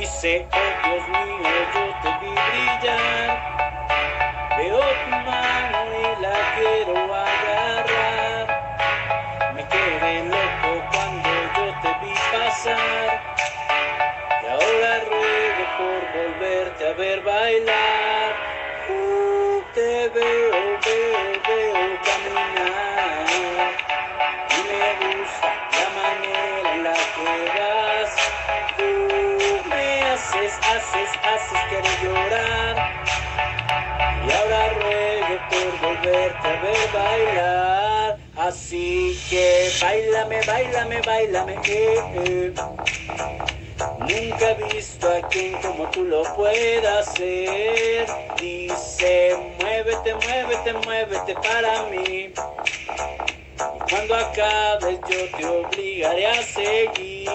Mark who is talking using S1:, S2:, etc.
S1: dice, oh Dios mío, yo te vi brillar. Veo tu mano y la quiero agarrar. Me quedé loco cuando yo te vi pasar. Y ahora ruego por volverte a ver bailar. Te veo, haces, haces, haces querer llorar. Y ahora ruego por volverte a ver bailar. Así que bailame, bailame, bailame. Eh, eh. Nunca he visto a quien como tú lo puedas hacer. Dice, muévete, muévete, muévete para mí. Y cuando acabes yo te obligaré a seguir.